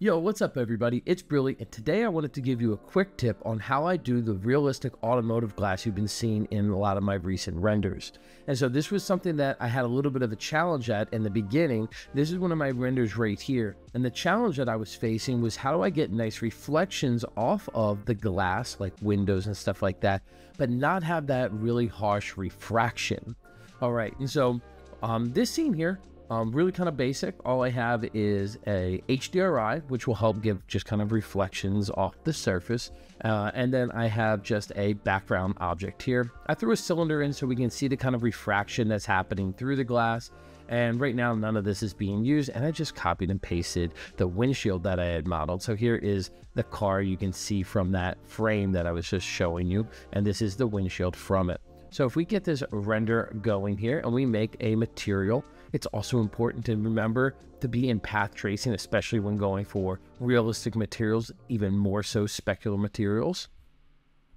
Yo, what's up, everybody? It's Brilly, and today I wanted to give you a quick tip on how I do the realistic automotive glass you've been seeing in a lot of my recent renders. And so, this was something that I had a little bit of a challenge at in the beginning. This is one of my renders right here. And the challenge that I was facing was how do I get nice reflections off of the glass, like windows and stuff like that, but not have that really harsh refraction. All right, and so um, this scene here, um, really kind of basic. All I have is a HDRI, which will help give just kind of reflections off the surface. Uh, and then I have just a background object here. I threw a cylinder in so we can see the kind of refraction that's happening through the glass. And right now, none of this is being used. And I just copied and pasted the windshield that I had modeled. So here is the car you can see from that frame that I was just showing you. And this is the windshield from it. So if we get this render going here and we make a material, it's also important to remember to be in path tracing, especially when going for realistic materials, even more so specular materials.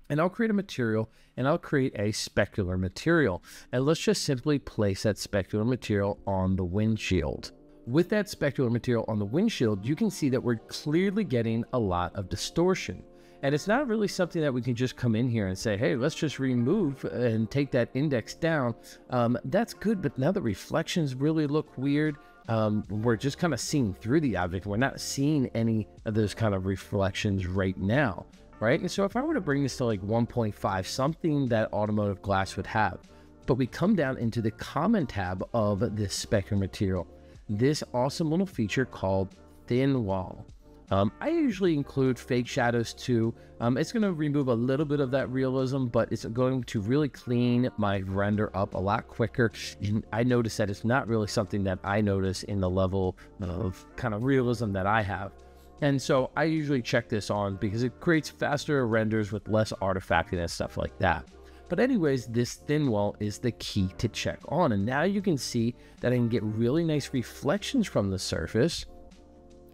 And I'll create a material and I'll create a specular material. And let's just simply place that specular material on the windshield. With that specular material on the windshield, you can see that we're clearly getting a lot of distortion. And it's not really something that we can just come in here and say, hey, let's just remove and take that index down. Um, that's good, but now the reflections really look weird. Um, we're just kind of seeing through the object. We're not seeing any of those kind of reflections right now, right? And so if I were to bring this to like 1.5, something that automotive glass would have, but we come down into the common tab of this specular material, this awesome little feature called thin wall. Um, I usually include fake shadows too. Um, it's going to remove a little bit of that realism, but it's going to really clean my render up a lot quicker. And I notice that it's not really something that I notice in the level of kind of realism that I have. And so I usually check this on because it creates faster renders with less artifacting and stuff like that. But anyways, this thin wall is the key to check on. And now you can see that I can get really nice reflections from the surface,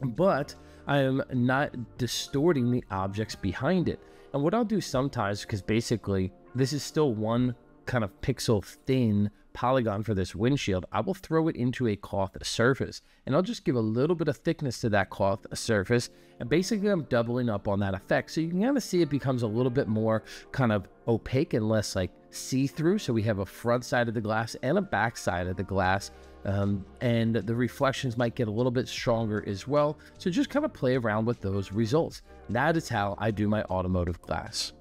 but I am not distorting the objects behind it. And what I'll do sometimes, because basically this is still one kind of pixel thin polygon for this windshield, I will throw it into a cloth surface and I'll just give a little bit of thickness to that cloth surface. And basically I'm doubling up on that effect. So you can kind of see it becomes a little bit more kind of opaque and less like see-through. So we have a front side of the glass and a back side of the glass um, and the reflections might get a little bit stronger as well. So just kind of play around with those results. That is how I do my automotive glass.